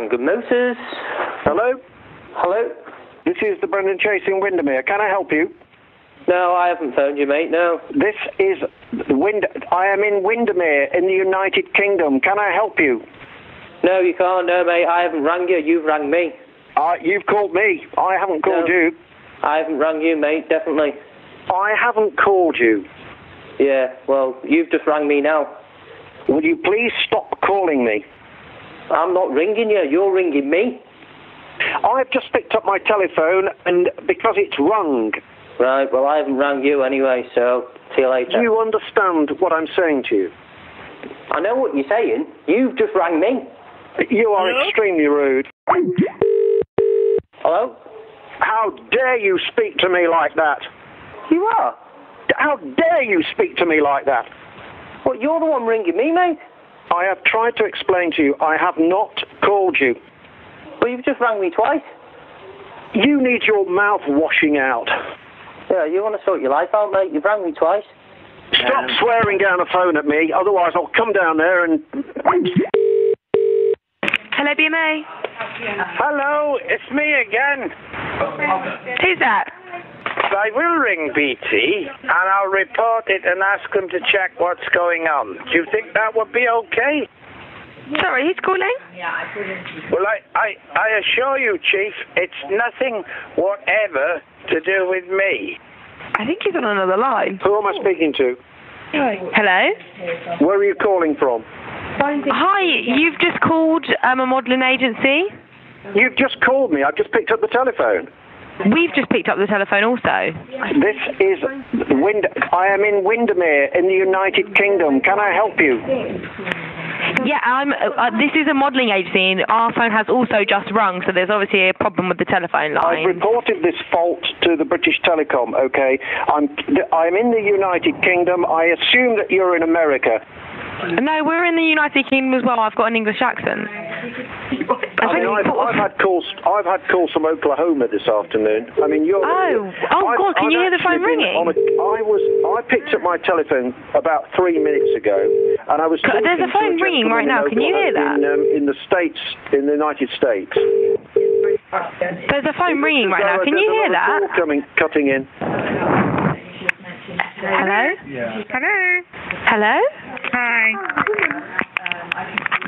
Bangor Motors. Hello? Hello? This is the Brendan Chase in Windermere. Can I help you? No, I haven't phoned you, mate, no. This is Wind. I am in Windermere in the United Kingdom. Can I help you? No, you can't, no, mate. I haven't rang you. You've rang me. Uh, you've called me. I haven't called No. you. I haven't rang you, mate, definitely. I haven't called you. Yeah, well, you've just rang me now. Will you please stop calling me? I'm not ringing you. You're ringing me. I've just picked up my telephone and because it's rung. Right, well, I haven't rang you anyway, so see you later. Do you understand what I'm saying to you? I know what you're saying. You've just rang me. You are Hello? extremely rude. Hello? How dare you speak to me like that? You are? How dare you speak to me like that? Well, you're the one ringing me, mate. I have tried to explain to you, I have not called you. Well, you've just rang me twice. You need your mouth washing out. Yeah, you want to sort your life out, mate. You've rang me twice. Stop um, swearing down the phone at me, otherwise I'll come down there and... Hello, BMA. Hello, it's me again. Who's that? I will ring BT and I'll report it and ask them to check what's going on. Do you think that would be okay? Sorry, who's calling? Well, I, I, I assure you, Chief, it's nothing whatever to do with me. I think he's on another line. Who am I speaking to? Hello? Where are you calling from? Hi, you've just called um, a modelling agency. You've just called me. I've just picked up the telephone. We've just picked up the telephone also. This is Wind. I am in Windermere in the United Kingdom. Can I help you? Yeah, I'm. Uh, this is a modelling agency, and our phone has also just rung, so there's obviously a problem with the telephone line. I've reported this fault to the British Telecom. Okay, I'm. I'm in the United Kingdom. I assume that you're in America. No, we're in the United Kingdom as well. I've got an English accent. I mean, I've, I've had calls. I've had calls from Oklahoma this afternoon. I mean, you're. Oh. Oh, I've- God, can I've you hear the phone ringing? on a- I was. I picked up my telephone about three minutes ago, and I was. There's a talking to phone ringing right now. Can you hear that? In, um, in the states, in the United States. There's a phone ringing right now. Can you hear that? Coming, cutting in. Hello? Hello. Hello?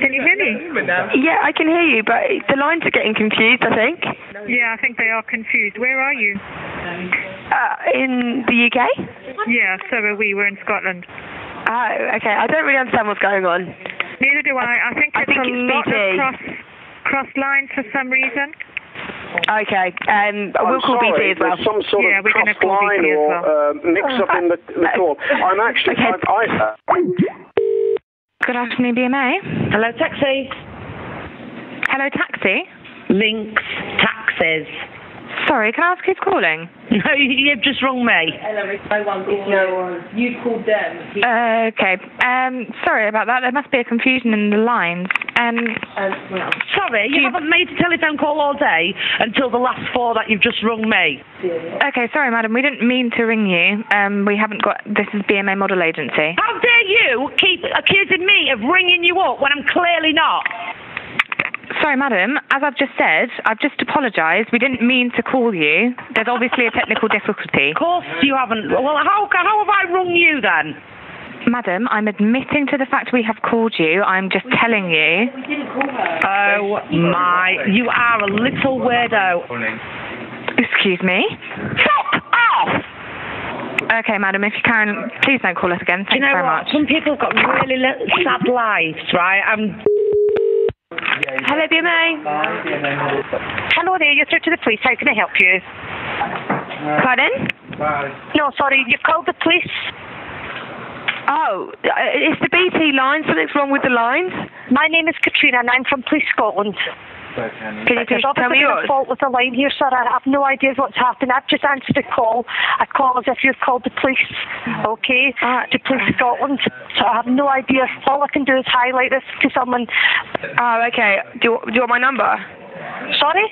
Hi. Can you hear me? Yeah, I can hear you, but the lines are getting confused, I think. Yeah, I think they are confused. Where are you? Uh, in the UK? Yeah, so are we. We're in Scotland. Oh, okay. I don't really understand what's going on. Neither do I. I think I it's think a it's lot BT. of cross cross lines for some reason. Okay. Um, I'm we'll call sorry, BT as well. There's some sort Yeah, of we're gonna cross call line BT as or well. uh, mix up in the, the Uh, call. I'm actually. okay. I, I, Good afternoon, BMA. Hello, taxi. Hello, taxi. Links, taxes. Sorry, can I ask who's calling? No, you- you've just rung me. If no one, you called Uh, okay. Um, sorry about that. There must be a confusion in the lines. Um, Sorry, you you- haven't made a telephone call all day until the last four that you've just rung me. okay, sorry, madam. We didn't mean to ring you. Um, we haven't got. This is BMA Model Agency. How dare you keep accusing me of ringing you up when I'm clearly not? Sorry, madam. As I've just said, I've just apologised. We didn't mean to call you. There's obviously a technical difficulty. Of course you haven't. Well, how, how have I rung you then? Madam, I'm admitting to the fact we have called you. I'm just telling you. We didn't call her. Oh my, you are a little weirdo. Excuse me. Fuck off! Okay, madam, if you can, please don't call us again. Thank you know very what? much. Some people have got really sad lives, right? I'm Hello, BMA. Hello there. You're through to the police. How can I help you? Pardon? No, sorry. You've called the police. Oh, uh, it's the BT line. Something's wrong with the lines. My name is Katrina, and I'm from Police Scotland. Can you There's tell me obviously a fault with the line here, sir. I have no idea what's happened. I've just answered a call. A call as if you've called the police, okay, Uh, to Police Scotland. So I have no idea. All I can do is highlight this to someone. Oh, okay. Do you, do you want my number? Sorry?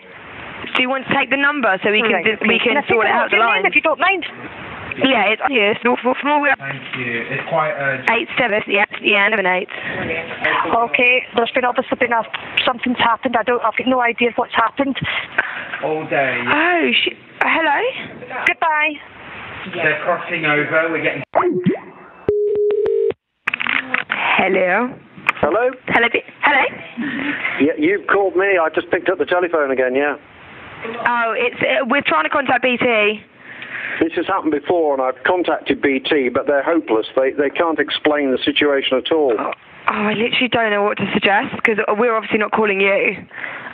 Do you want to take the number so we can Right, we okay. can sort it out the line? if you don't mind. Yeah, it's here. It's North North Norway. Thank you. It's quite urgent. Eight seven. Yeah, yeah, number eight. Okay, there's been obviously been a, something's happened. I don't, I've got no idea what's happened. All day. Oh, sh- hello? Goodbye. They're crossing over. We're getting. Hello? Hello? Hello? Hello? Yeah, you've called me. I just picked up the telephone again, yeah. Oh, it's, uh, we're trying to contact BT. This has happened before, and I've contacted BT, but they're hopeless. They, they can't explain the situation at all. Oh, I literally don't know what to suggest because we're obviously not calling you.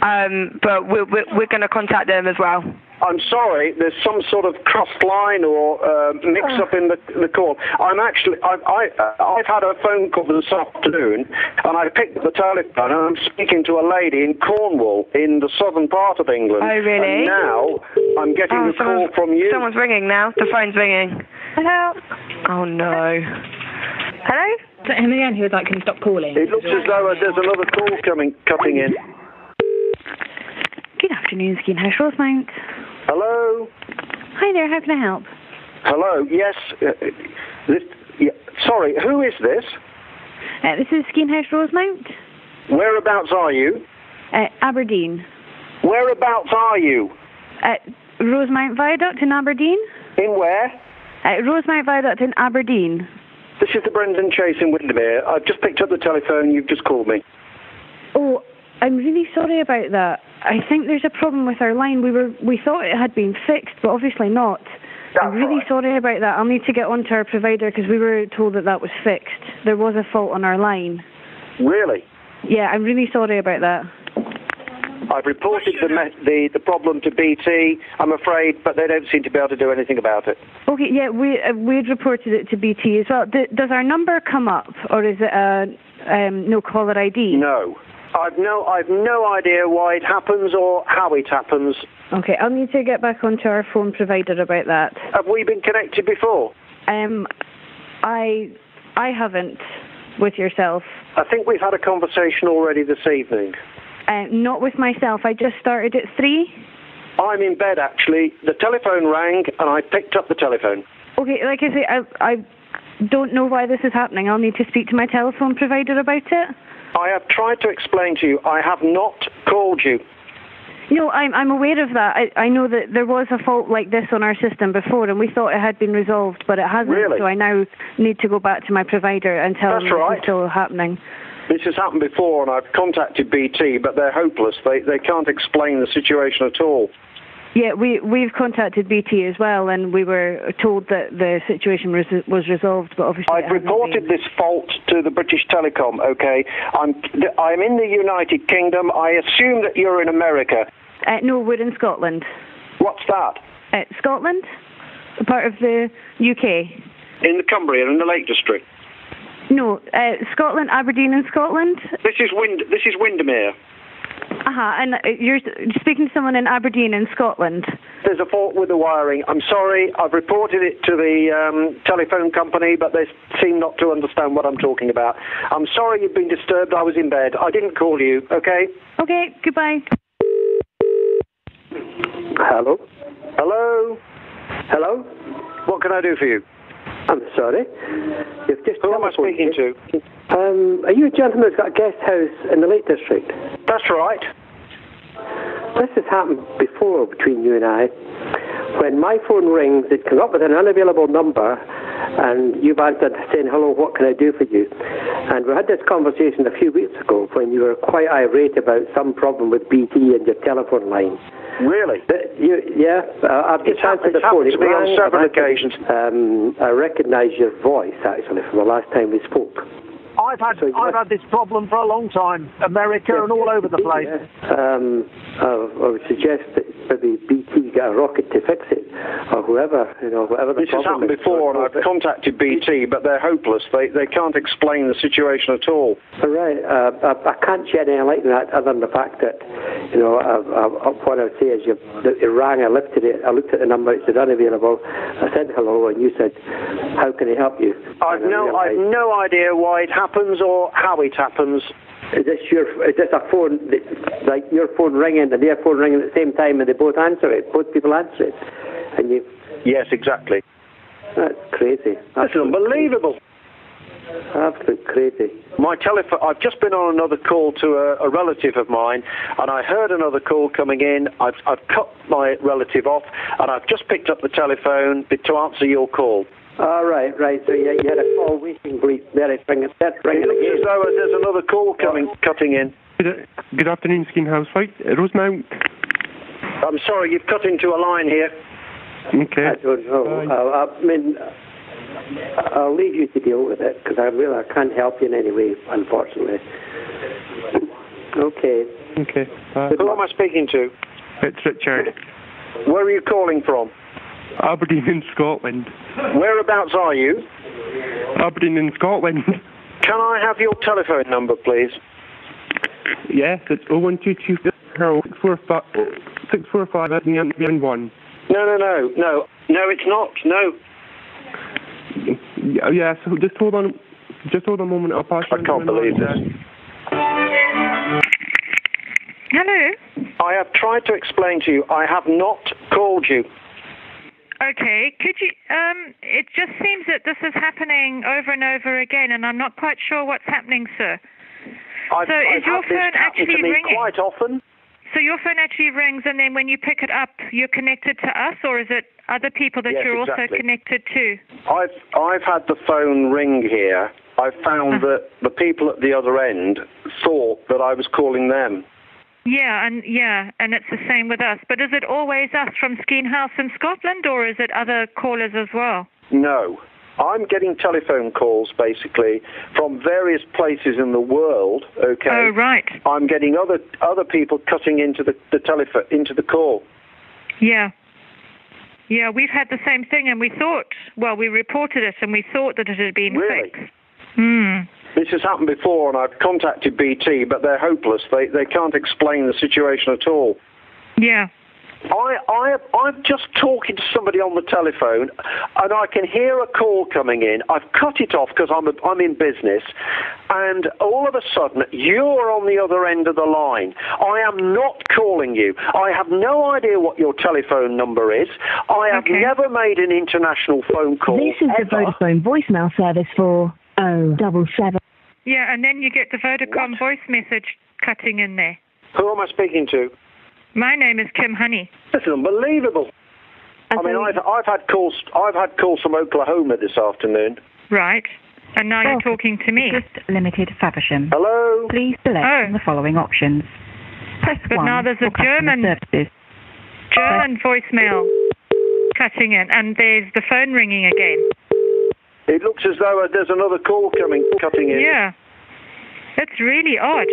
Um, but we're, we're, we're going to contact them as well. I'm sorry, there's some sort of crossed line or uh, mix up in the, the call. I'm actually, I, I, I've had a phone call this afternoon, and I picked up the telephone, and I'm speaking to a lady in Cornwall, in the southern part of England. Oh, really? And now I'm getting Oh, the call someone's- from you. Someone's ringing now. The phone's ringing. Hello? Oh, no. Hello? So him again, he was like, can you stop calling? It looks as though there's another call coming, cutting in. Good afternoon, Skene House Rosemount. Hello? Hi there, how can I help? Hello? Yes. Uh, this, yeah, sorry, who is this? Uh, this is Skene House Rosemount, Whereabouts are you? uh, Aberdeen. Whereabouts are you? Uh, Rosemount Viaduct in Aberdeen? In where? Uh, Rosemount Viaduct in Aberdeen. This is the Brendan Chase in Windermere. I've just picked up the telephone. You've just called me. Oh, I'm really sorry about that. I think there's a problem with our line. We were we thought it had been fixed, but obviously not. I'm really right. sorry about that. I'll need to get on to our provider because we were told that that was fixed. There was a fault on our line. Really? Yeah, I'm really sorry about that. I've reported the, the the problem to BT. I'm afraid, but they don't seem to be able to do anything about it. Okay, yeah, we uh, we had reported it to BT as well. D- does our number come up, or is it a um, no caller ID? No. I've no I've no idea why it happens or how it happens. Okay, I'll need to get back onto our phone provider about that. Have we been connected before? Um, I I haven't with yourself. I think we've had a conversation already this evening. Uh, not with myself. I just started at three. I'm in bed actually. The telephone rang and I picked up the telephone. Okay, like I say, I I don't know why this is happening. I'll need to speak to my telephone provider about it. I have tried to explain to you. I have not called you. No, I'm I'm aware of that. I I know that there was a fault like this on our system before, and we thought it had been resolved, but it hasn't. Really? So I now need to go back to my provider and tell That's them right. it's still happening. This has happened before, and I've contacted BT, but they're hopeless. They they can't explain the situation at all. Yeah, we we've contacted BT as well, and we were told that the situation was was resolved, but obviously I've reported been. this fault to the British Telecom. Okay, I'm I'm in the United Kingdom. I assume that you're in America. Uh, no, we're in Scotland. What's that? Uh, Scotland, a part of the UK. In the Cumbria, in the Lake District. No, uh, Scotland, Aberdeen, in Scotland. This is Wind. This is Windermere. Uh huh. And uh, you're speaking to someone in Aberdeen, in Scotland. There's a fault with the wiring. I'm sorry. I've reported it to the um, telephone company, but they seem not to understand what I'm talking about. I'm sorry you've been disturbed. I was in bed. I didn't call you. Okay. Okay. Goodbye. Hello? Hello? Hello? What can I do for you? I'm sorry. You've just Who am I speaking me. to? Um, are you a gentleman who's got a guest house in the Lake District? That's right. This has happened before between you and I. When my phone rings, it comes up with an unavailable number, and you've answered saying, hello, what can I do for you? And we had this conversation a few weeks ago when you were quite irate about some problem with BT and your telephone line. Really? You, yeah, uh, I've just It's answered the phone. it's happened to me on several occasions. Um, I recognise your voice actually from the last time we spoke. I've had So I've had this problem for a long time. America and all over the place. Um, I, I would suggest that maybe BT get a rocket to fix it, or whoever, you know, whatever the This has happened is. before, and I've contacted BT, but they're hopeless. They they can't explain the situation at all. All right, uh, I, I can't shed any light on that other than the fact that, you know, I, I, what I would say is you, it rang, I lifted it, I looked at the number, it said unavailable, I said hello, and you said, how can I help you? I've no I've no idea why it happens or how it happens. Is this your? Is this a phone? that- Like your phone ringing and their phone ringing at the same time, and they both answer it. Both people answer it, and you. Yes, exactly. That's crazy. That's unbelievable. Absolute crazy. My telephone. I've just been on another call to a, a relative of mine, and I heard another call coming in. I've, I've cut my relative off, and I've just picked up the telephone to answer your call. All right, right. So you, you had a call waiting, please. There, it's ringing. That's ringing It looks as again. though there's another call coming, cutting in. Good, good afternoon, Skene House Fight. Rosemount. I'm sorry, you've cut into a line here. Okay. I don't know. Uh, I mean, I'll leave you to deal with it because I really I can't help you in any way, unfortunately. Okay. Okay. Bye. Who am I speaking to? It's Richard. Where are you calling from? Aberdeen in Scotland. Whereabouts are you? Aberdeen in Scotland. Can I have your telephone number, please? yes, it's 01224 645 645 and 1. No, no, no, no. No, it's not. No. Yeah, yeah, so just hold on. Just hold on a moment. I'll pass you I on to can't my believe this. Hello. I have tried to explain to you. I have not called you. Okay, could you? Um, it just seems that this is happening over and over again, and I'm not quite sure what's happening, sir. I've, So I've your phone actually ringing? quite often. So your phone actually rings, and then when you pick it up, you're connected to us, or is it other people that Yes, you're also connected to? I've I've had the phone ring here. I found that the people at the other end thought that I was calling them. Yeah, and yeah, and it's the same with us. But is it always us from Skene House in Scotland, or is it other callers as well? No. I'm getting telephone calls basically from various places in the world, okay? Oh, right. I'm getting other other people cutting into the, the telephone into the call. Yeah. Yeah, we've had the same thing, and we thought, well, we reported it, and we thought that it had been Really? fixed. Hmm. This has happened before and I've contacted BT but they're hopeless. They they can't explain the situation at all. Yeah. I, I, I'm just talking to somebody on the telephone, and I can hear a call coming in. I've cut it off because I'm, a, I'm in business, and all of a sudden, you're on the other end of the line. I am not calling you. I have no idea what your telephone number is. I have Okay. never made an international phone call. This is the. Vodafone voicemail service for oh double seven. Yeah, and then you get the Vodafone voice message cutting in there. Who am I speaking to? My name is Kim Honey. This is unbelievable. I mean, I've, I've had calls. I've had calls from Oklahoma this afternoon. Right. And now you're talking to me. Just Limited Faversham. Hello. Please select from the following options. Press But one now there's a for customer German- services. German voicemail cutting in, and there's the phone ringing again. It looks as though there's another call coming, cutting in. Yeah. It's really odd.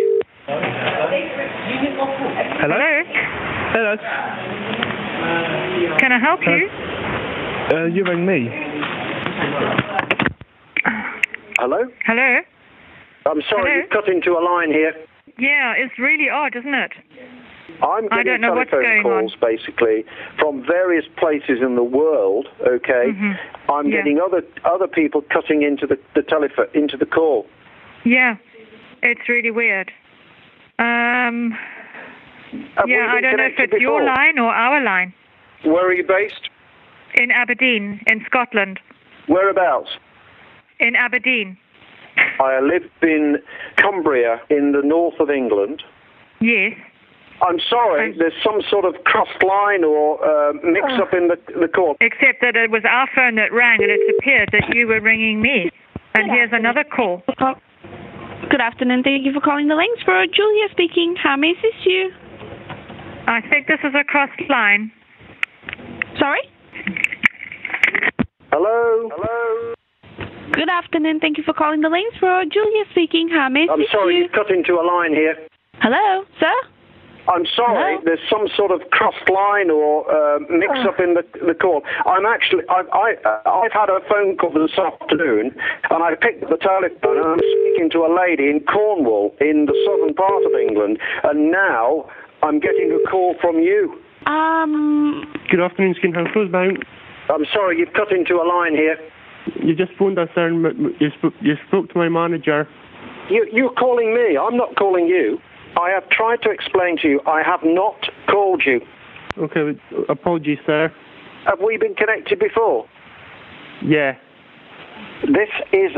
Hello? Hello? Can I help you? Uh, you rang me. Hello. Hello? I'm sorry, Hello? you've cut into a line here. Yeah, it's really odd, isn't it? I'm I getting don't know what's telephone going on. calls basically from various places in the world. Okay, Mm-hmm. I'm Yeah. getting other other people cutting into the the telephone into the call. Yeah, it's really weird. Um, Have yeah, I don't know if it's your line or our line. Where are you based? In Aberdeen, in Scotland. Whereabouts? In Aberdeen. I live in Cumbria in the north of England. Yes. I'm sorry, there's some sort of crossed line or uh, mix Oh. up in the the call. Except that it was our phone that rang, and it appeared that you were ringing me. And here's another call. Good afternoon. Thank you for calling the Lanesborough Julia speaking. How may I assist you? I think this is a crossed line. Sorry? Hello? Hello? Good afternoon. Thank you for calling the Lanesborough Julia speaking. How may I I'm sorry, you? you've cut into a line here. Hello, sir? I'm sorry, there's some sort of crossed line or uh, mix Oh. up in the the call. I'm actually, I, I, I've had a phone call this afternoon, and I picked up the telephone, and I'm speaking to a lady in Cornwall, in the southern part of England, and now I'm getting a call from you. Um. Good afternoon, Skene House Rosemount. I'm sorry, you've cut into a line here. You just phoned us there and m- m- you spoke, you spoke to my manager. You, you're calling me. I'm not calling you. I have tried to explain to you. I have not called you. Okay, apologies, sir. Have we been connected before? Yeah. This is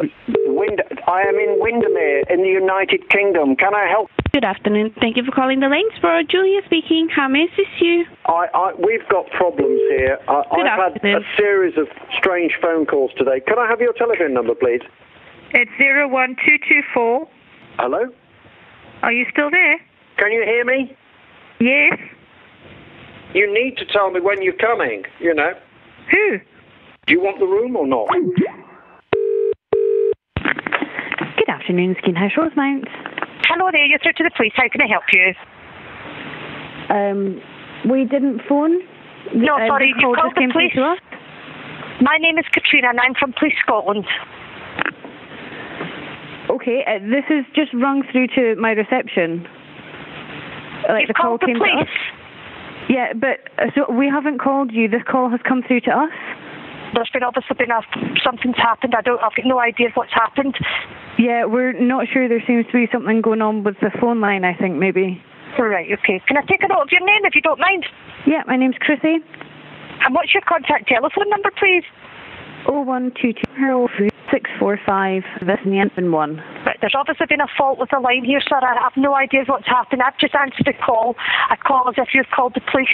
Wind. I am in Windermere in the United Kingdom. Can I help? Good afternoon. Thank you for calling the Lanesborough. Julia speaking. How may I assist you? I, I, we've got problems here. I, Good I've had a series of strange phone calls today. Can I have your telephone number, please? It's zero one two two four. Hello? Are you still there? Can you hear me? Yes. You need to tell me when you're coming, you know. Who? Do you want the room or not? Good afternoon, Skene House Rosemount. Hello there, you're through to the police. How can I help you? Um, we didn't phone. No, Uh, sorry, this you call called the police. to us. My name is Katrina and I'm from Police Scotland. Okay, uh, this is just rung through to my reception. Like You've the call the came to police? us. Yeah, but uh, so we haven't called you. This call has come through to us. There's been obviously been a, something's happened. I don't. I've got no idea what's happened. Yeah, we're not sure. There seems to be something going on with the phone line. I think maybe. Right. Okay. Can I take a note of your name if you don't mind? Yeah, my name's Chrissy. And what's your contact telephone number, please? Oh one two two zero three six four five. This and the end one. Right, there's obviously been a fault with the line here, sir. I have no idea what's happened. I've just answered a call. A call as if you've called the police,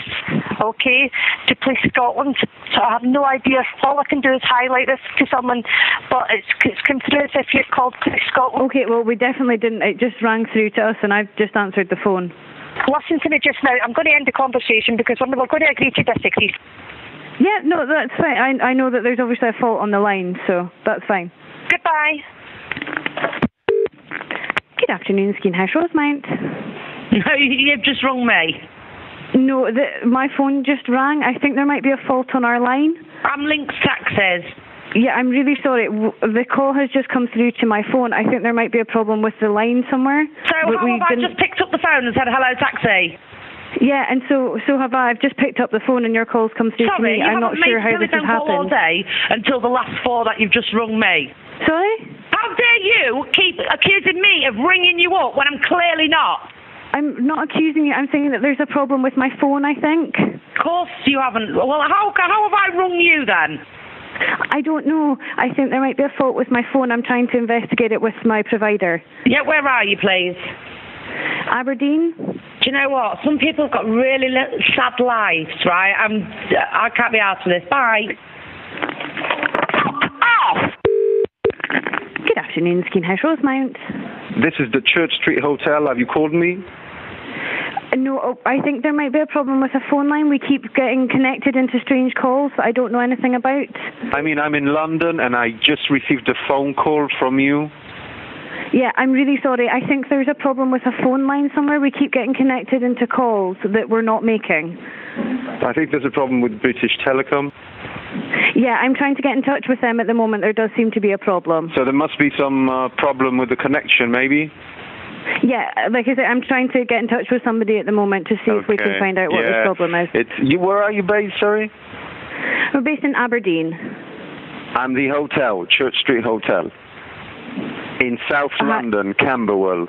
okay, to Police Scotland. So I have no idea. All I can do is highlight this to someone, but it's, it's come through as if you've called Police Scotland. Okay, well we definitely didn't. It just rang through to us, and I've just answered the phone. Listen to me just now. I'm going to end the conversation because we're going to agree to disagree. Yeah, no, that's fine. I I know that there's obviously a fault on the line, so that's fine. Goodbye. Good afternoon, Skene House Rosemount. No, you've just rung me. No, the, my phone just rang. I think there might be a fault on our line. I'm Links Taxes. Yeah, I'm really sorry. The call has just come through to my phone. I think there might be a problem with the line somewhere. So We- how we have I just picked up the phone and said hello, taxi? Yeah, and so so have I. I've just picked up the phone and your call's come through to me. I'm not sure how this has call all day until the last four that you've just rung me. Sorry? How dare you keep accusing me of ringing you up when I'm clearly not? I'm not accusing you. I'm saying that there's a problem with my phone, I think. Of course you haven't. Well, how, how have I rung you then? I don't know. I think there might be a fault with my phone. I'm trying to investigate it with my provider. Yeah, where are you, please? Aberdeen? Do you know what? Some people have got really li- sad lives, right? I'm, I can't be out of this. Bye. Good afternoon, Skene House Rosemount. This is the Church Street Hotel. Have you called me? Uh, No, oh, I think there might be a problem with the phone line. We keep getting connected into strange calls that I don't know anything about. I mean, I'm in London and I just received a phone call from you. Yeah, I'm really sorry. I think there's a problem with a phone line somewhere. We keep getting connected into calls that we're not making. I think there's a problem with British Telecom. Yeah, I'm trying to get in touch with them at the moment. There does seem to be a problem. So there must be some uh, problem with the connection, maybe. Yeah, like I said, I'm trying to get in touch with somebody at the moment to see if we can find out what yeah. the problem is. It's you. Where are you based? Sorry. We're based in Aberdeen. I'm the hotel, Church Street Hotel, in South Uh-huh. London, Camberwell.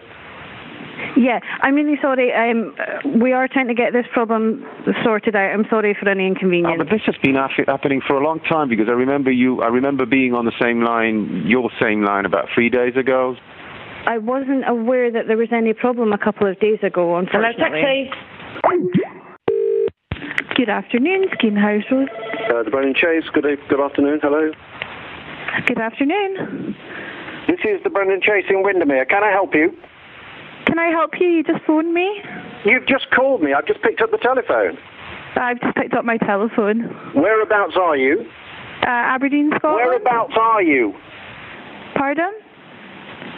Yeah, I'm really sorry. Um, uh, we are trying to get this problem sorted out. I'm sorry for any inconvenience. Oh, but this has been hap- happening for a long time because I remember you. I remember being on the same line, your same line, about three days ago. I wasn't aware that there was any problem a couple of days ago, unfortunately. Good afternoon, Skene House Road. Uh, the Brendan Chase. Good, good afternoon. Hello. Good afternoon. This is the Brendan Chase in Windermere. Can I help you? Can I help you? You just phoned me. You've just called me. I've just picked up the telephone. I've just picked up my telephone. Whereabouts are you? Uh, Aberdeen, Scotland. Whereabouts are you? Pardon?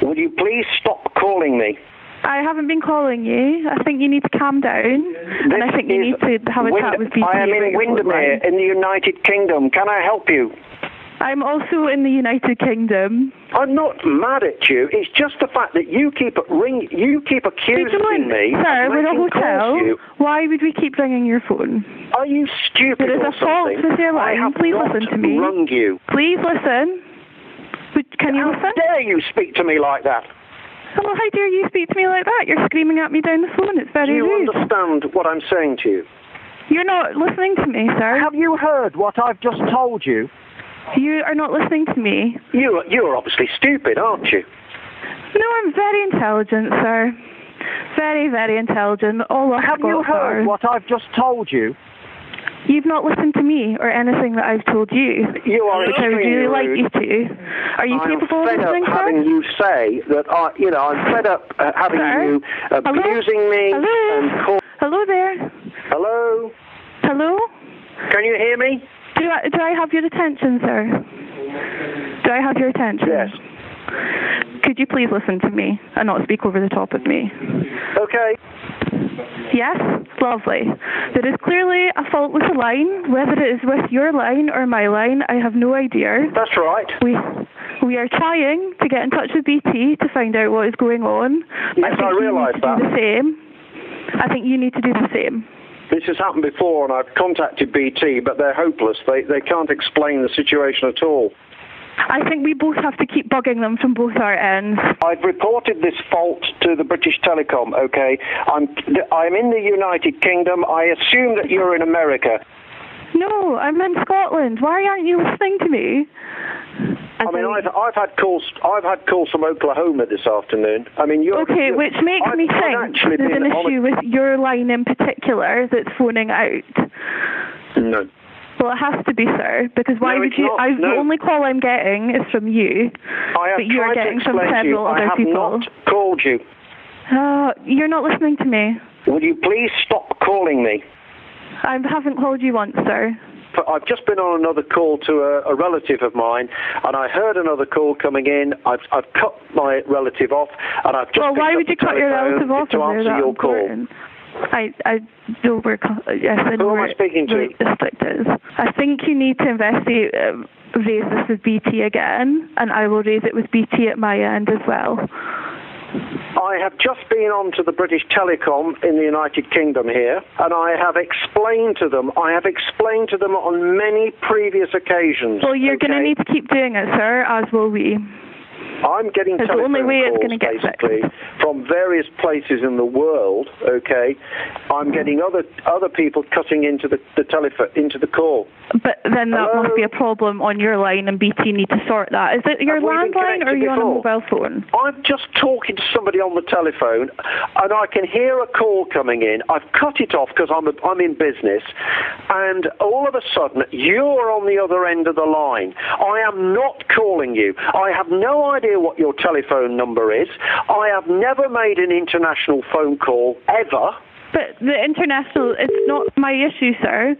Would you please stop calling me? I haven't been calling you. I think you need to calm down, and I think you need to have a Wind- chat with BT I am in Windermere in the United Kingdom. Can I help you? I'm also in the United Kingdom. I'm not mad at you. It's just the fact that you keep ring, you keep accusing me Sir, we're a hotel. you. Why would we keep ringing your phone? Are you stupid There is a fault with your I line. Please listen to me. Rung you. Please listen. Can you How listen? dare you speak to me like that? Well, how dare you speak to me like that? You're screaming at me down the phone. It's very rude. Do you rude. understand what I'm saying to you? You're not listening to me, sir. Have you heard what I've just told you? You are not listening to me. You are, you are obviously stupid, aren't you? No, I'm very intelligent, sir. Very, very intelligent. All I've got you heard are- what I've just told you? You've not listened to me or anything that I've told you. You are which I would really like you to. Are you I'm capable of listening, sir? having you say that I, you know, I'm fed up uh, having Sir? you abusing me Hello? and call. Hello there. Hello. Hello? Can you hear me? Do I, do I have your attention, sir? Do I have your attention? Yes. Could you please listen to me and not speak over the top of me? Okay. Yes? Lovely. There is clearly a fault with the line. Whether it is with your line or my line, I have no idea. That's right. We we are trying to get in touch with BT to find out what is going on. Yes, I, think I you realise need to that. Do the same. I think you need to do the same. This has happened before, and I've contacted BT, but they're hopeless. They they can't explain the situation at all. I think we both have to keep bugging them from both our ends. I've reported this fault to the British Telecom. Okay, I'm I'm in the United Kingdom. I assume that you're in America. No, I'm in Scotland. Why aren't you listening to me? I mean, I've I've had calls I've had calls from Oklahoma this afternoon. I mean, you're Okay, you're- which makes I've- me I've think there's an issue with your line in particular that's phoning out. No. Well, it has to be, sir, because why No, would you? I, No. The only call I'm getting is from you, I have but you are getting from explain to you, several I other have people. not called you. Uh, you're not listening to me. Would you please stop calling me? I haven't called you once, sir. I've just been on another call to a, a relative of mine, and I heard another call coming in. I've, I've cut my relative off, and I've just well, why would you cut your relative off to answer your call. I, I know we're, I know Who am I speaking to? District is. I think you need to investigate, um, raise this with BT again, and I will raise it with BT at my end as well. I have just been on to the British Telecom in the United Kingdom here, and I have explained to them, I have explained to them on many previous occasions. Well, you're going to need to keep doing it, sir, as will we. I'm getting the telephone only way calls, gonna get basically from various places in the world. Okay, I'm getting other other people cutting into the, the telephone into the call. But then that Hello? must be a problem on your line, and BT need to sort that. Is it your landline or are you on a mobile phone? I'm just talking to somebody on the telephone, and I can hear a call coming in. I've cut it off because I'm a, I'm in business, and all of a sudden you're on the other end of the line. I am not calling you. I have no idea what your telephone number is. I have never made an international phone call ever. But the international, it's not my issue, sir.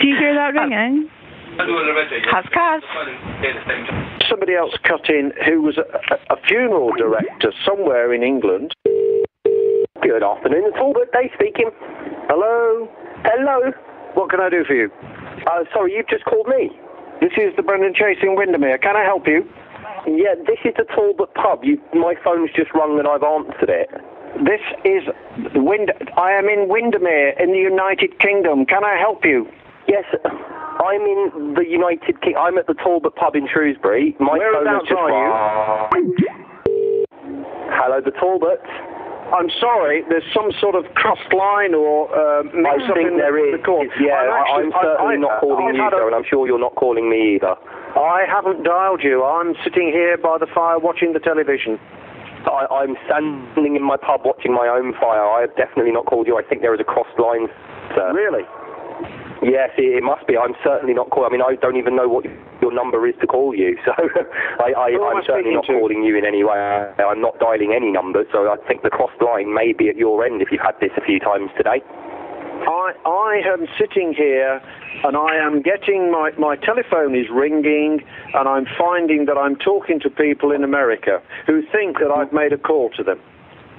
Do you hear that ringing? Has Somebody else cut in who was a, a, a funeral director somewhere in England. Good afternoon, Talbot Day speaking. Hello. Hello. What can I do for you? Uh, sorry, you've just called me. This is the Brendan Chase in Windermere. Can I help you? Yeah, this is the Talbot pub. You, my phone's just rung and I've answered it. This is Wind. I am in Windermere in the United Kingdom. Can I help you? Yes, I'm in the United Kingdom. I'm at the Talbot pub in Shrewsbury. My phone is just are rung. Hello, the Talbot. I'm sorry, there's some sort of crossed line or uh, I think in there the, is. The yeah, I'm, I- actually, I'm certainly I, not calling you, sir, and I'm sure you're not calling me either. I haven't dialed you. I'm sitting here by the fire watching the television. I, I'm standing in my pub watching my own fire. I have definitely not called you. I think there is a crossed line, sir. Really? Yes, it, must be. I'm certainly not calling. I mean, I don't even know what your number is to call you. So I, am certainly not to? calling you in any way. I'm not dialing any numbers. So I think the crossed line may be at your end if you've had this a few times today. I, I am sitting here and I am getting my, my telephone is ringing and I'm finding that I'm talking to people in America who think that I've made a call to them.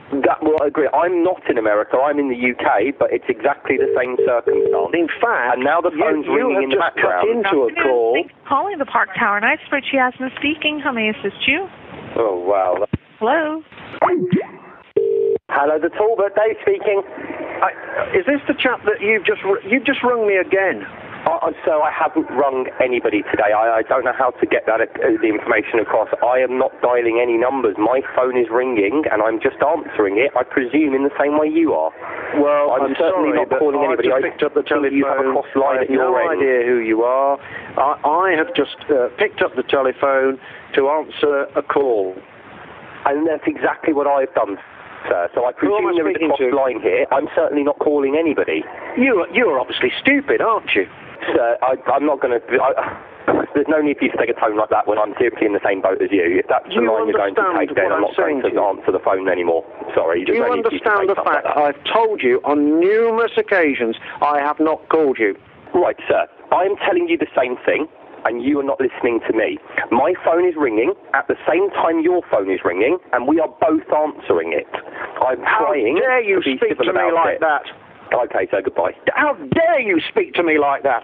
That will I agree. I'm not in America. I'm in the UK, but it's exactly the same circumstance. In fact, and now the phone's you ringing have in the just cut background. into a call. Calling the Park Tower Knightsbridge, Yasmin speaking. How may I assist you? Oh wow. Hello? Hello, the Talbot. Dave speaking. I, is this the chap that you've just you've just rung me again? I, I- so I haven't rung anybody today. I, I don't know how to get that uh, the information across. I am not dialing any numbers. My phone is ringing, and I'm just answering it. I presume in the same way you are. Well, I'm, I'm certainly sorry, not calling anybody. just I picked up the think You have a telephone. cross line I at have your no end. idea who you are. I, I have just uh, picked up the telephone to answer a call. And that's exactly what I've done, sir. So I Who am I presume there is a cross to? line here. I'm certainly not calling anybody. You, you're obviously stupid, aren't you? Sir, I, I'm not going to. There's no need for you to take a tone like that when I'm seriously in the same boat as you. If that's Do the line you're going to take, then I'm not going to answer the phone anymore. Sorry. Do you no understand the fact like that I've told you on numerous occasions I have not called you? Right, sir. I'm telling you the same thing, and you are not listening to me. My phone is ringing at the same time your phone is ringing, and we are both answering it. I'm How trying dare you to be speak civil to me about like it. that? Okay, sir. Goodbye. How dare you speak to me like that?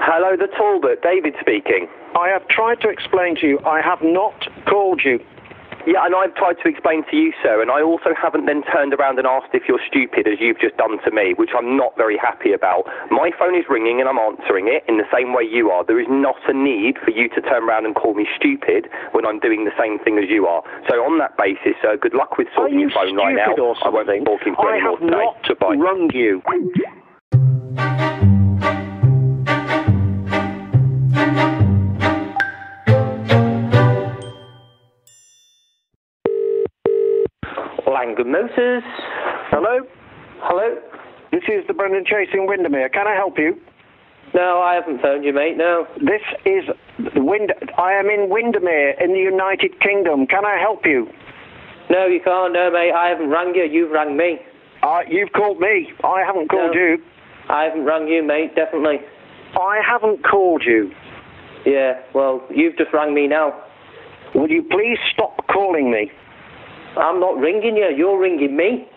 Hello, the Talbot. David speaking. I have tried to explain to you I have not called you. Yeah, and I've tried to explain to you, sir, and I also haven't then turned around and asked if you're stupid as you've just done to me, which I'm not very happy about. My phone is ringing and I'm answering it in the same way you are. There is not a need for you to turn around and call me stupid when I'm doing the same thing as you are. So on that basis, sir, good luck with sorting you your phone right now. I won't be talking to I any more have today. not Goodbye. rung you. Langham Motors. Hello? Hello? This is the Brendan Chase in Windermere. Can I help you? No, I haven't phoned you, mate. No. This is Wind. I am in Windermere in the United Kingdom. Can I help you? No, you can't. No, mate. I haven't rang you. You've rang me. Uh, you've called me. I haven't called No. you. I haven't rang you, mate. Definitely. I haven't called you. Yeah. Well, you've just rang me now. Will you please stop calling me? I'm not ringing you. You're ringing me.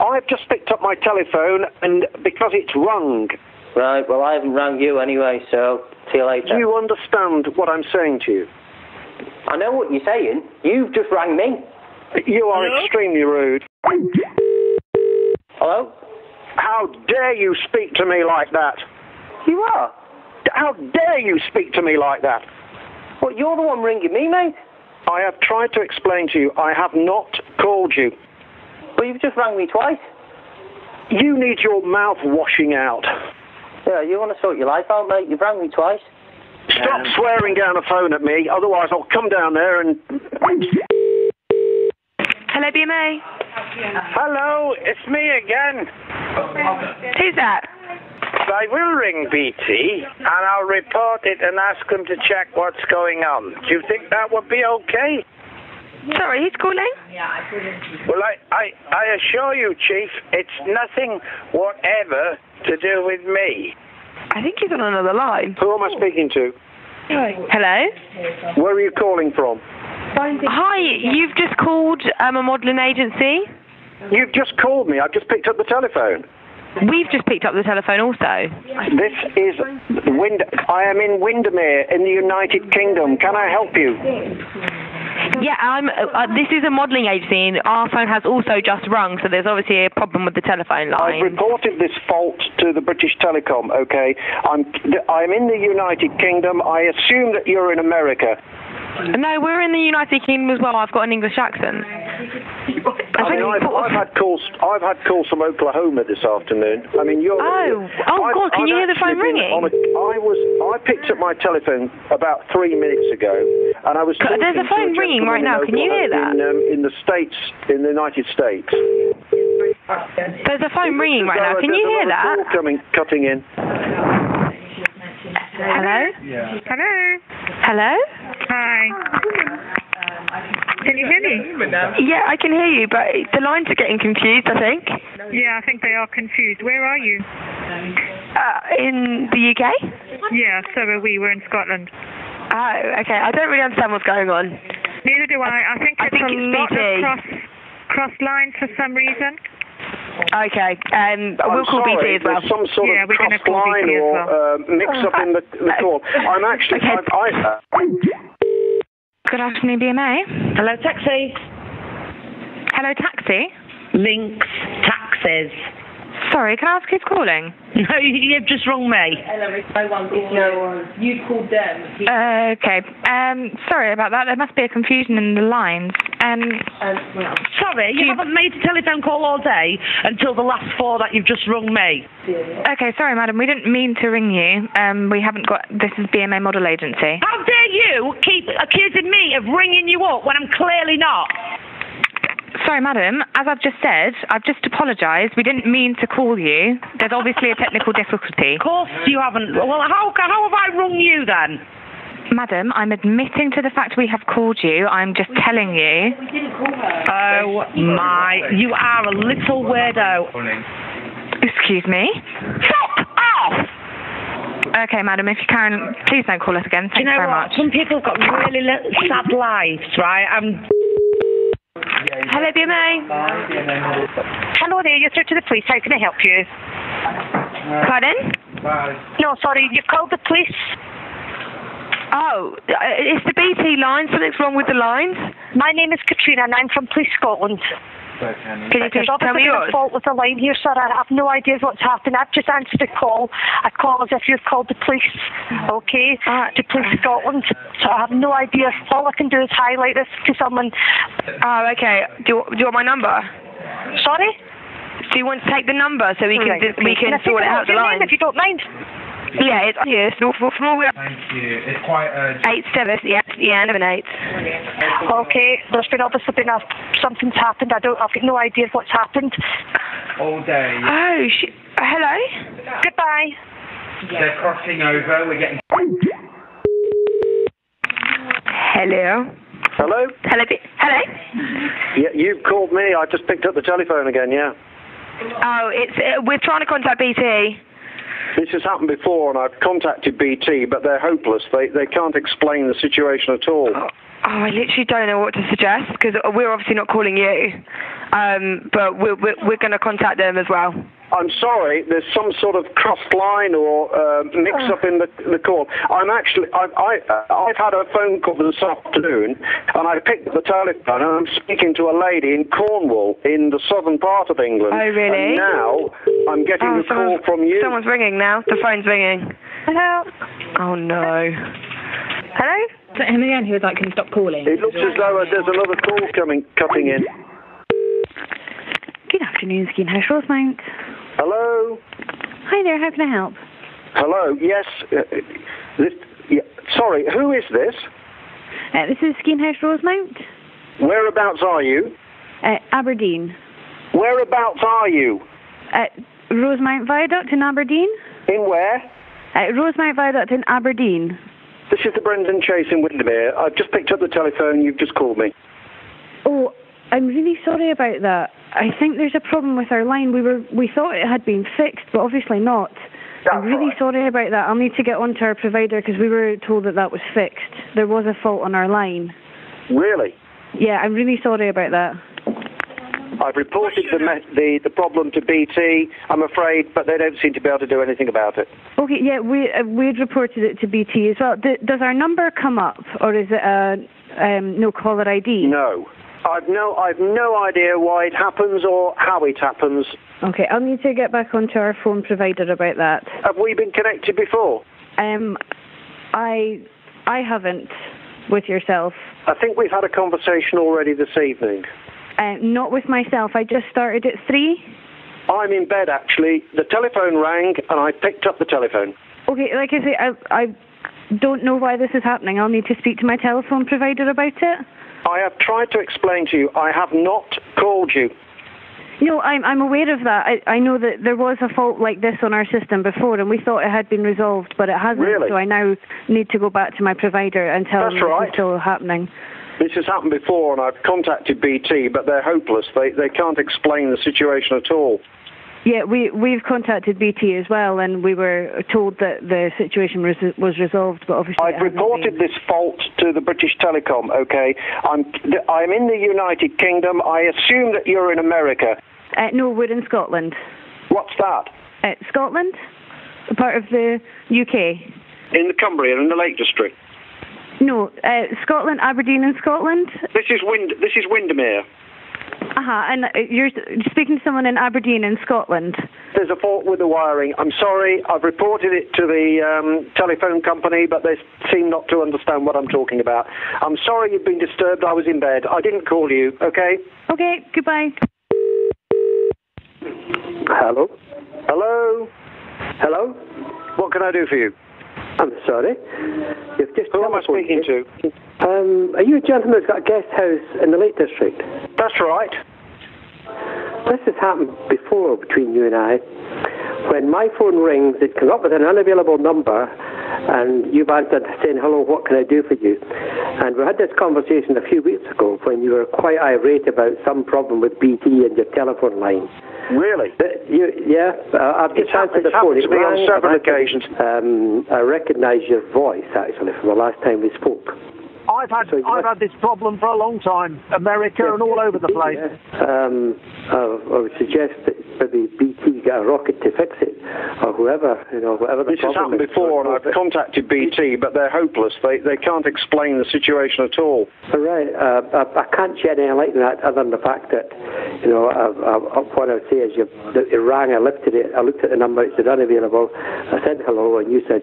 I've just picked up my telephone and because it's rung. Right. Well, I haven't rang you anyway. So see you later. Do you understand what I'm saying to you? I know what you're saying. You've just rang me. You are extremely rude. Hello? How dare you speak to me like that? You are. How dare you speak to me like that? Well, you're the one ringing me, mate. I have tried to explain to you I have not called you. Well, you've just rang me twice. You need your mouth washing out. Yeah, you want to sort your life out, mate. You've rang me twice. Stop swearing down the phone at me, otherwise I'll come down there and... Hello, BMA. Hello, it's me again. Who's that? I will ring BT and I'll report it and ask them to check what's going on. Do you think that would be okay? Sorry, who's calling? Yeah, I put him. Well, I, I, I assure you, Chief, it's nothing whatever to do with me. I think he's on another line. Who am I speaking to? Hello? Where are you calling from? Hi, you've just called um, a modelling agency. You've just called me. I've just picked up the telephone. We've just picked up the telephone also. This is Wind. I am in Windermere in the United Kingdom. Can I help you? Yeah, I'm. Uh, this is a modelling agency, and our phone has also just rung, so there's obviously a problem with the telephone line. I've reported this fault to the British Telecom. Okay, I'm. I'm in the United Kingdom. I assume that you're in America. No, we're in the United Kingdom as well. I've got an English accent. I mean, I've, I've had calls. I've had calls from Oklahoma this afternoon. I mean, you're. Oh. Oh, I've- God, can I've you hear the phone ringing? On a, I was. I picked up my telephone about three minutes ago, and I was. There's a talking to phone ringing right now. Can you hear that? In, um, in the states, in the United States. There's a phone ringing right now. Can you hear that? call coming, cutting in. Hello? Hello. Hello? Hi. Can you hear me? Yeah, I can hear you, but the lines are getting confused, I think. Yeah, I think they are confused. Where are you? Uh, in the UK? Yeah, so are we. We're in Scotland. Oh, okay. I don't really understand what's going on. Neither do I. I think I it's think a it's lot BT. of cross cross lines for some reason. Okay, um, I'm we'll call sorry, BT as well. There's some sort Yeah, of we're gonna cross call line BT as or well. uh, mix up in the, the call. I'm actually. Okay. I, I, Good afternoon, BMA. Hello, taxi. Hello, taxi. Links, taxes. Sorry, can I ask who's calling? No, you've just rung me. No one. You called them. Uh, okay. Um, sorry about that. There must be a confusion in the lines. Um, Sorry, you haven't made a telephone call all day until the last four that you've just rung me. okay, sorry, madam. We didn't mean to ring you. Um, we haven't got. This is BMA Model Agency. How dare you keep accusing me of ringing you up when I'm clearly not? Sorry, madam. As I've just said, I've just apologised. We didn't mean to call you. There's obviously a technical difficulty. Of course you haven't. Well, how, how have I rung you then? Madam, I'm admitting to the fact we have called you. I'm just telling you. Oh my, you are a little weirdo. Excuse me? Fuck off! Okay, madam, if you can, please don't call us again. Thank you know very what? much. Some people have got really sad lives, right? I'm. Hello, BMA. Hello there, you're through to the police. How can I help you? Pardon? No, sorry, you've called the police. Oh, uh, it's the BT line. Something's wrong with the lines. My name is Katrina and I'm from Police Scotland. Um, can you There's please tell obviously me a yours? fault with the line here, sir. I have no idea what's happened. I've just answered a call. A call as if you've called the police, uh-huh. okay, to Police Scotland. So I have no idea. All I can do is highlight this to someone. Oh, okay. Do you, do you want my number? Sorry? Do you want to take the number so we can Right, we can Can sort it out the of your name line? if you don't mind. Yeah, it's here. It's North North Norway. Thank you. It's quite urgent. Eight seven. Yeah, yeah, seven eight. Okay, there's been obviously been a, something's happened. I don't. I've got no idea what's happened. All day. Oh, sh- hello. Goodbye. They're crossing over. We're getting. Hello. Hello? Hello. Hello. Yeah, you've called me. I just picked up the telephone again, yeah. Oh, it's uh, we're trying to contact BT. This has happened before, and I've contacted BT, but they're hopeless. They, they can't explain the situation at all. Oh, I literally don't know what to suggest because we're obviously not calling you, um, but we're we're, we're going to contact them as well. I'm sorry, there's some sort of crossed line or uh, mix-up in the, the call. I'm actually, I, I, I've had a phone call this afternoon, and I picked up the telephone, and I'm speaking to a lady in Cornwall, in the southern part of England. Oh, really? And now I'm getting Oh, a call from you. Someone's ringing now. The phone's ringing. Hello. Oh no. Hello. Is that him again? He was like, can you stop calling? It looks as though there's another call coming, cutting in. Good afternoon, Skene House Rosemount. Hello? Hi there, how can I help? Hello, yes. Uh, this, yeah, sorry, who is this? Uh, this is Skene House Rosemount, Whereabouts are you? uh, Aberdeen. Whereabouts are you? At Rosemount Viaduct in Aberdeen. In where? At Rosemount Viaduct in Aberdeen. This is the Brendan Chase in Windermere. I've just picked up the telephone. You've just called me. Oh, I'm really sorry about that. I think there's a problem with our line. We were we thought it had been fixed, but obviously not. I'm really sorry about that. I'll need to get onto our provider because we were told that that was fixed. There was a fault on our line. Really? Yeah, I'm really sorry about that. I've reported the, the the problem to BT. I'm afraid, but they don't seem to be able to do anything about it. Okay, yeah, we uh, we'd reported it to BT as well. D- does our number come up, or is it a um, no caller ID? No. I've no I've no idea why it happens or how it happens. Okay, I'll need to get back onto our phone provider about that. Have we been connected before? Um, I I haven't with yourself. I think we've had a conversation already this evening. Uh, not with myself. I just started at three. I'm in bed actually. The telephone rang and I picked up the telephone. Okay, like I say, I I don't know why this is happening. I'll need to speak to my telephone provider about it. I have tried to explain to you. I have not called you. No, I'm I'm aware of that. I I know that there was a fault like this on our system before, and we thought it had been resolved, but it hasn't. Really? So I now need to go back to my provider and tell That's them right. it's still happening. This has happened before and I've contacted BT, but they're hopeless. They they can't explain the situation at all. Yeah, we we've contacted BT as well, and we were told that the situation was was resolved, but obviously I've reported this fault to the British Telecom. Okay, I'm I'm in the United Kingdom. I assume that you're in America. Uh, no, we're in Scotland. What's that? Uh, Scotland, a part of the UK. In the Cumbria, in the Lake District. No, uh, Scotland, Aberdeen, in Scotland. This is Wind. This is Windermere. Uh huh. And uh, you're speaking to someone in Aberdeen, in Scotland. there's a fault with the wiring. I'm sorry. I've reported it to the um, telephone company, but they seem not to understand what I'm talking about. I'm sorry you've been disturbed. I was in bed. I didn't call you. Okay. Okay. Goodbye. Hello. Hello. Hello. What can I do for you? I'm sorry. You've just Who am I speaking me. to? Um, are you a gentleman who's got a guest house in the Lake District? That's right. This has happened before between you and I. When my phone rings, it comes up with an unavailable number, and you've answered saying, hello, what can I do for you? And we had this conversation a few weeks ago when you were quite irate about some problem with BT and your telephone line. Really? You, yeah, uh, I've just It's answered it's the phone. happened to me on several occasions. Um, I recognise your voice, actually, from the last time we spoke. I've had I've had this problem for a long time, America and all over the place. Um, I, I would suggest that maybe BT get a rocket to fix it, or whoever, you know, whatever the This has happened is. before, and I've contacted BT, but they're hopeless. They they can't explain the situation at all. All right. Uh, I, I can't shed any light on that other than the fact that, you know, I, I, what I would say is you, that it rang, I lifted it, I looked at the number, it said unavailable. I said hello, and you said,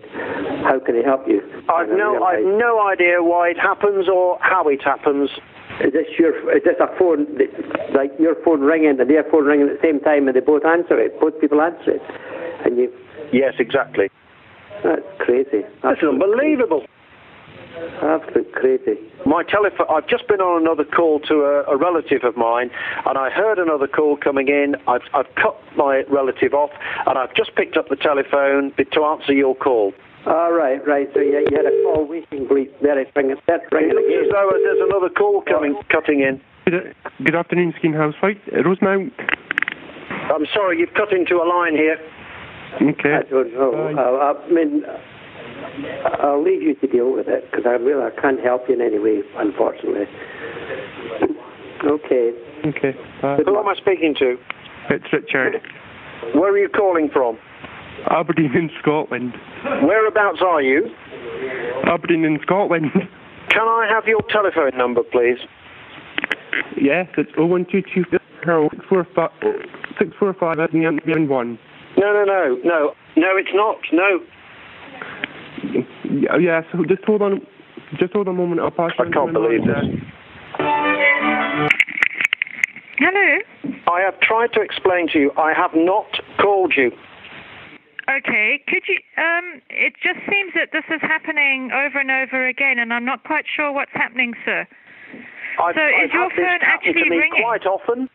how can I help you? I've no I've no idea why it happens or how it happens. Is this your? Is this a phone? Like your phone ringing and their phone ringing at the same time, and they both answer it. Both people answer it, and you. Yes, exactly. That's crazy. That's unbelievable. Absolute crazy. My telephone. I've just been on another call to a, a relative of mine, and I heard another call coming in. I've I've cut my relative off, and I've just picked up the telephone to answer your call. All right, right. So you, you had a call waiting, please. There it's ringing. That's It ringing looks again. as though there's another call coming, cutting in. Good, good afternoon, Skene House Fight. Uh, Rosemount. I'm sorry, you've cut into a line here. Okay. I don't know. I, I mean, I'll leave you to deal with it because I really I can't help you in any way, unfortunately. Okay. Okay. Bye. Who am I speaking to? It's Richard. Where are you calling from? Aberdeen in Scotland. Whereabouts are you? Aberdeen in Scotland. Can I have your telephone number, please? yes, it's 01224 645 645 and one. No, no, no, no, no. It's not. No. Yeah, yeah, so just hold on. Just hold on a moment. I'll pass I can't believe this. Hello. I have tried to explain to you. I have not called you. Okay. Could you? Um, it just seems that this is happening over and over again, and I'm not quite sure what's happening, sir. I've, So is I've your phone actually ringing? quite often.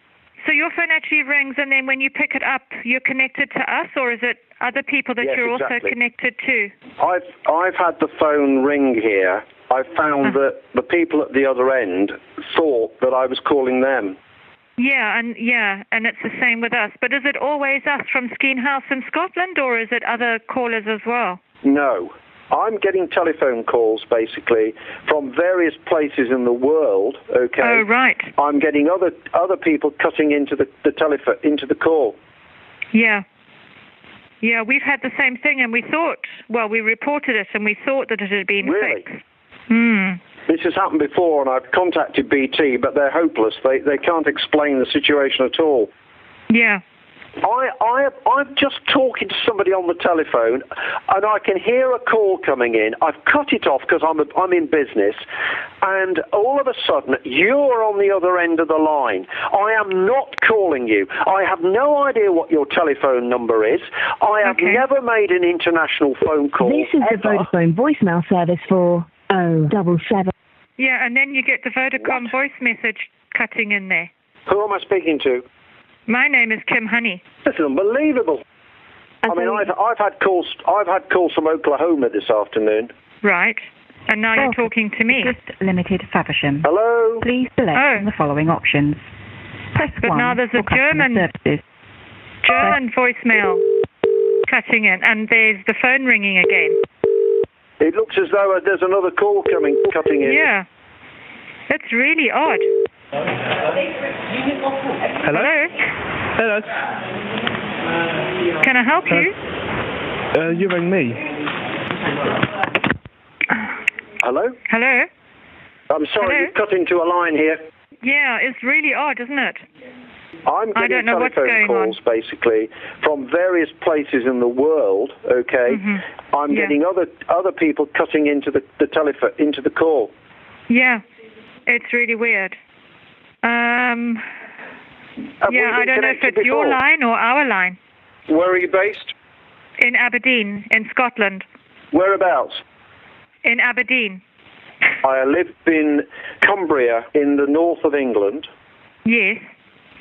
So your phone actually rings, and then when you pick it up, you're connected to us, or is it other people that Yes, you're also connected to? I've I've had the phone ring here. I found that the people at the other end thought that I was calling them. Yeah, and yeah, and it's the same with us. But is it always us from Skene House in Scotland, or is it other callers as well? No. I'm getting telephone calls basically from various places in the world. Okay. Oh, right. I'm getting other other people cutting into the, the telephone into the call. Yeah. Yeah, we've had the same thing, and we thought, well, we reported it, and we thought that it had been Really? fixed. Hmm. This has happened before, and I've contacted BT, but they're hopeless. They they can't explain the situation at all. Yeah. I, I, I'm just talking to somebody on the telephone, and I can hear a call coming in. I've cut it off because I'm, a, I'm in business, and all of a sudden, you're on the other end of the line. I am not calling you. I have no idea what your telephone number is. I have never made an international phone call. This is the ever. Vodafone voicemail service for 077. Yeah, and then you get the Vodacom voice message cutting in there. Who am I speaking to? My name is Kim Honey. This is unbelievable. I mean, I've, I've had calls. I've had calls from Oklahoma this afternoon. Right. And now you're oh, talking to me. Limited Faversham. Hello. Please select oh. from the following options. Press But one now there's a for customer German- services. German voicemail cutting in, and there's the phone ringing again. It looks as though there's another call coming, cutting in. Yeah. That's really odd. Hello? Hello. Hello. Can I help you? Uh, you rang me. Hello. Hello? I'm sorry, Hello? you've cut into a line here. Yeah, it's really odd, isn't it? I'm getting don't know what's telephone going on. calls basically from various places in the world. Okay, Mm-hmm. I'm Yeah. getting other other people cutting into the the telephone into the call. Yeah, it's really weird. Um, Have yeah, I don't know if it's your line or our line. Where are you based? In Aberdeen, in Scotland. Whereabouts? In Aberdeen. I live in Cumbria in the north of England. Yes.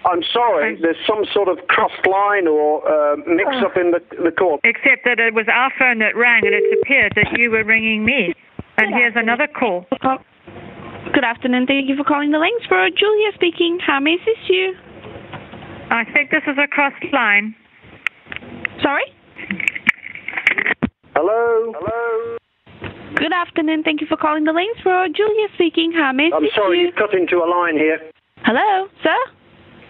I'm sorry, there's some sort of crossed line or uh, mix Oh. up in the the call. Except that it was our phone that rang and it appeared that you were ringing me. And here's another call. Good afternoon. Thank you for calling the links for Julia speaking. How may I assist you? I think this is a crossed line. Sorry? Hello? Hello? Good afternoon. Thank you for calling the links for Julia speaking. How may I assist you? I'm sorry, you? you've cut into a line here. Hello, sir?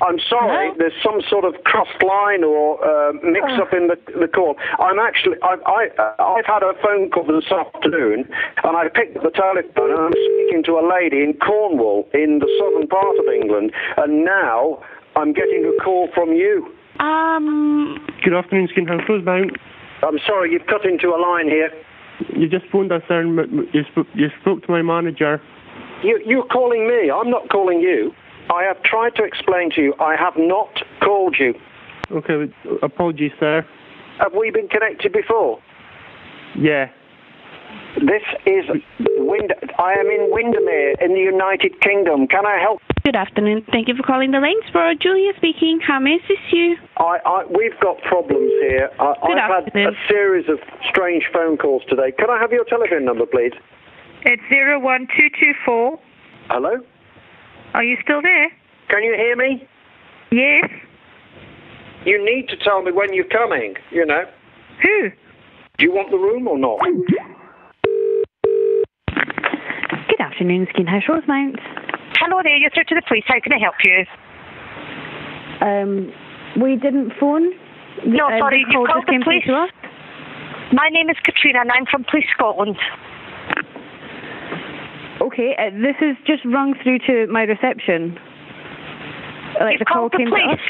I'm sorry, there's some sort of crossed line or uh, mix Oh. up in the the call. I'm actually, I, I, uh, I've had a phone call this afternoon, and I picked up the telephone, and I'm speaking to a lady in Cornwall, in the southern part of England, and now I'm getting a call from you. Um. Good afternoon, Skene House Rosemount. I'm sorry, you've cut into a line here. You just phoned us there and m- m- you spoke, you spoke to my manager. You, you're calling me. I'm not calling you. I have tried to explain to you. I have not called you. Okay, uh, apologies, sir. Have we been connected before? Yeah. This is Wind. I am in Windermere in the United Kingdom. Can I help? Good afternoon. Thank you for calling the links for Julia speaking. How may I assist you? I, I, we've got problems here. I, Good I've had a series of strange phone calls today. Can I have your telephone number, please? It's zero one two two four. Hello? Are you still there? Can you hear me? Yes. You need to tell me when you're coming, you know. Who? Do you want the room or not? Good afternoon, Skene House Rosemount. Hello there, you're through to the police. How can I help you? Um, we didn't phone. No, Uh, sorry, you call called the police. to us. My name is Katrina and I'm from Police Scotland. Okay, uh, this is just rung through to my reception. Like You've the call called the police?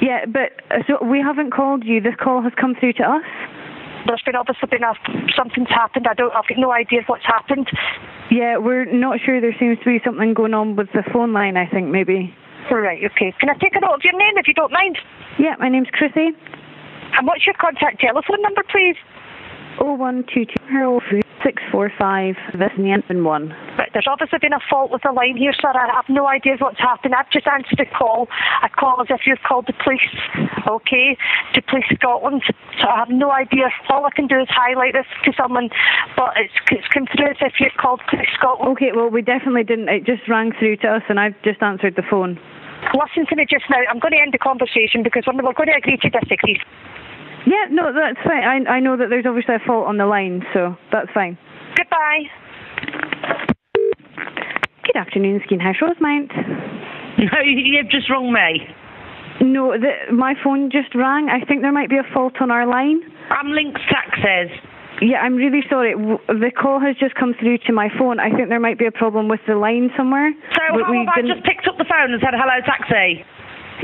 Yeah, but uh, so we haven't called you. This call has come through to us. There's been obviously been a, something's happened. I don't. I've got no idea what's happened. Yeah, we're not sure. There seems to be something going on with the phone line. I think maybe. Right. Okay. Can I take a note of your name if you don't mind? Yeah, my name's Chrissy. And what's your contact telephone number, please? Oh one two two six four five. This and one. Right, there's obviously been a fault with the line here, sir. I have no idea what's happened. I've just answered a call. A call as if you've called the police, okay, to Police Scotland. So I have no idea. All I can do is highlight this to someone, but it's, it's come through as if you've called Police Scotland. Okay, well we definitely didn't. It just rang through to us, and I've just answered the phone. Listen to me just now. I'm going to end the conversation because we're, we're going to agree to disagree. Yeah, no, that's fine. I I know that there's obviously a fault on the line, so that's fine. Goodbye. Good afternoon, Skene House Rosemount. No, you've just rung me. No, the, my phone just rang. I think there might be a fault on our line. I'm Links Taxes. Yeah, I'm really sorry. W- The call has just come through to my phone. I think there might be a problem with the line somewhere. So how have I just picked up the phone and said hello, taxi?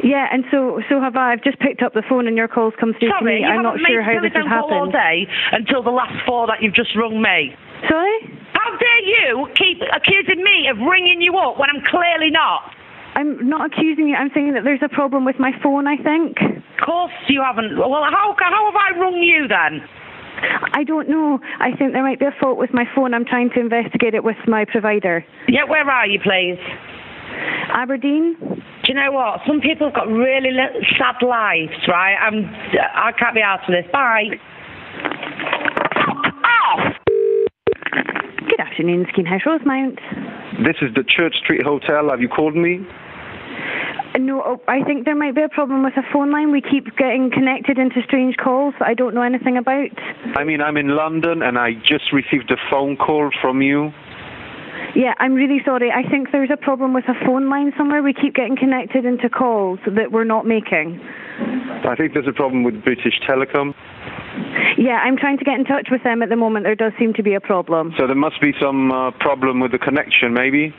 Yeah, and so so have I. I've just picked up the phone and your call's come through to me. you I'm not sure how this has telephone call all happened. day until the last four that you've just rung me. Sorry? How dare you keep accusing me of ringing you up when I'm clearly not? I'm not accusing you. I'm saying that there's a problem with my phone, I think. Of course you haven't. Well, how, how have I rung you then? I don't know. I think there might be a fault with my phone. I'm trying to investigate it with my provider. Yeah, where are you, please? Aberdeen? Do you know what? Some people have got really sad lives, right? I'm, I can't be out of this. Bye. Oh! Good afternoon, Skene House Rosemount. This is the Church Street Hotel. Have you called me? No, oh, I think there might be a problem with the phone line. We keep getting connected into strange calls that I don't know anything about. I mean, I'm in London and I just received a phone call from you. Yeah, I'm really sorry. I think there's a problem with a phone line somewhere. We keep getting connected into calls that we're not making. I think there's a problem with British Telecom. Yeah, I'm trying to get in touch with them at the moment. There does seem to be a problem. So there must be some uh, problem with the connection, maybe.